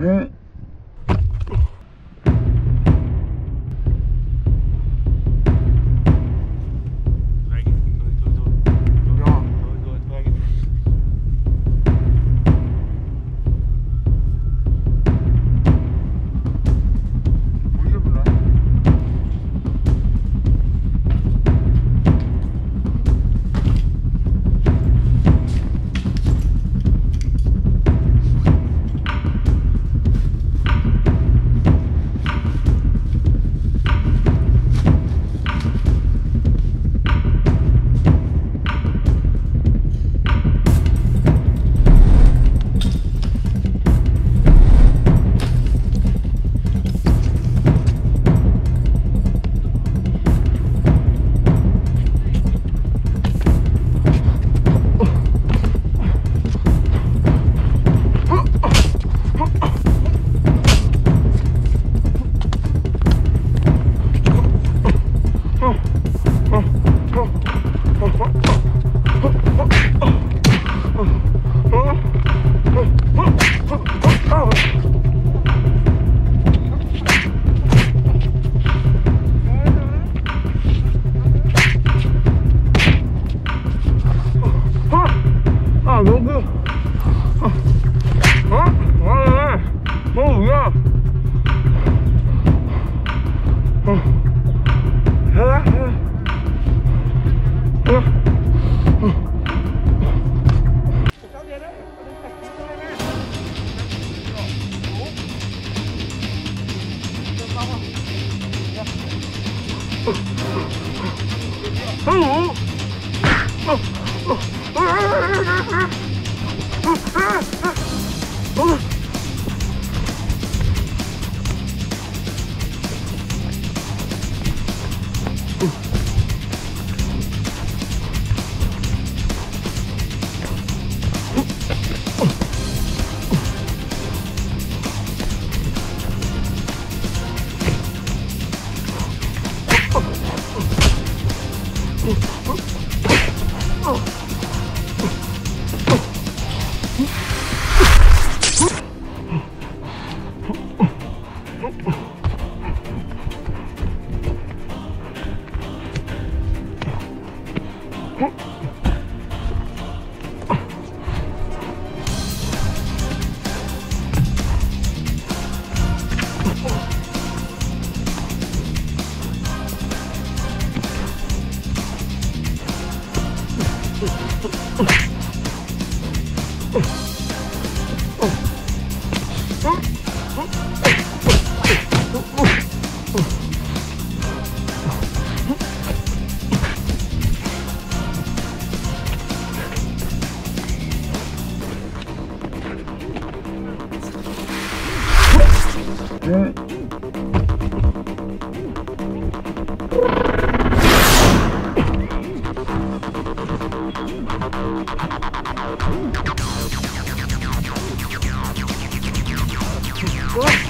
Thôi, Oh, oh, oh, oh, oh. Oh! Okay. 어?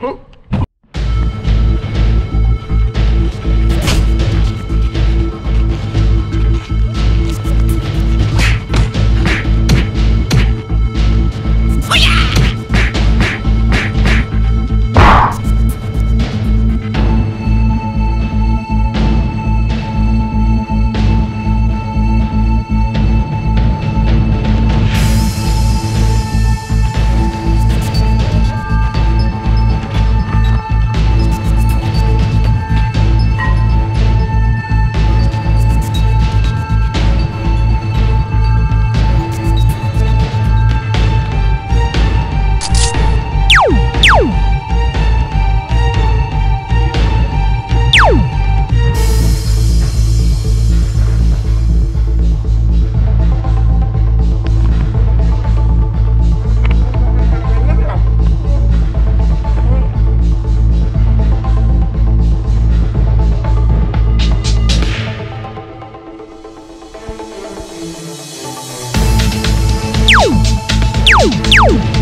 Huh? Woo!